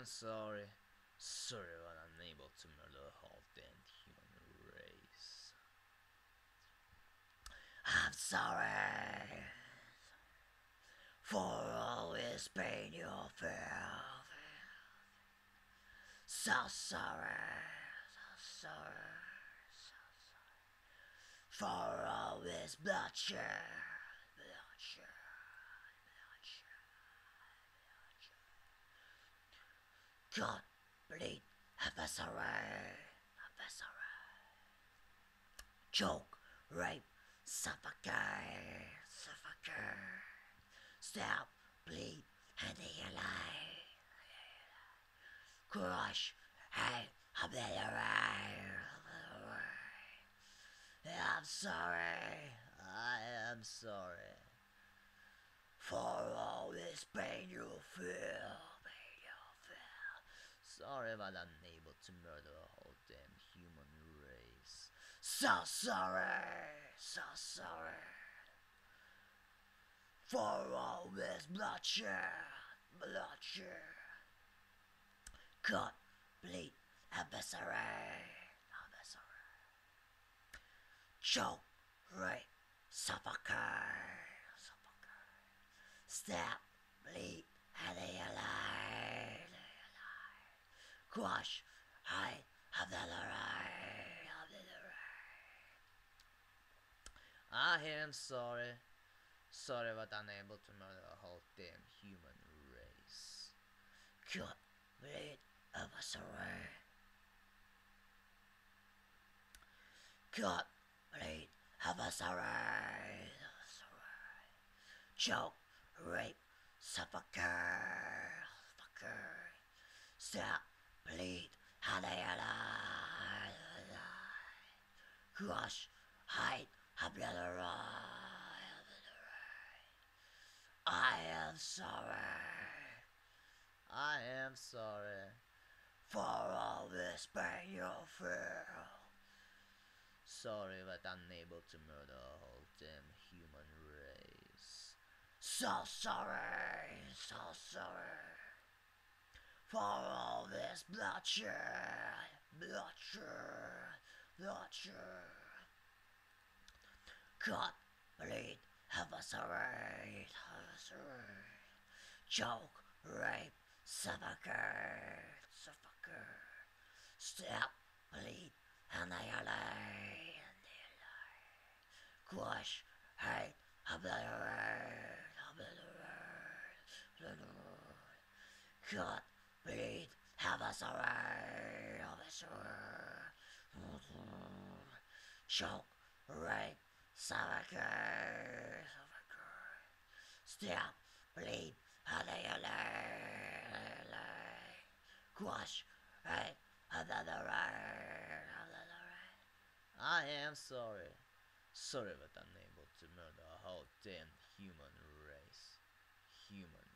am sorry. Sorry but unable to murder the whole damn human race. I'm sorry for always pain you feel. So sorry, so sorry, so sorry for always bloodshed, bloodshed, bloodshed. God, bleed, eviscerate, eviscerate. Choke, rape, suffocate, suffocate. Stab, bleed, and alive. Crush, hate, obliterate. I'm sorry, I am sorry. for all this pain you feel. Sorry but unable to murder a whole damn human race. So sorry, so sorry for all this bloodshed, bloodshed. Cut, bleed, eviscerate, eviscerate. Choke, rape, suffocate, suffocate. Stab, bleed, annihilate. Crush, hide, obliterate, obliterate. I am sorry. Sorry but unable to murder the whole damn human race. Cut, bleed, eviscerate. Cut, bleed, eviscerate, eviscerate. Choke, rape, suffocate, suffocate. Stab, bleed, annihilate, Crush, hide, obliterate. I am sorry I am sorry. for all this pain you feel. Sorry but unable to murder the whole damn human race. So sorry, so sorry for all this bloodshed, bloodshed, bloodshed. Cut, bleed, eviscerate, eviscerate. Choke, rape, suffocate, suffocate. Stab, bleed, annihilate, annihilate. Crush, hate, obliterate, obliterate, obliterate. Cut, eviscerate, eviscerate. Choke, rape, suffocate, suffocate. Stab, bleed, annihilate, annihilate. Crush, hate, obliterate. I am sorry. Sorry but unable to murder a whole damn human race. human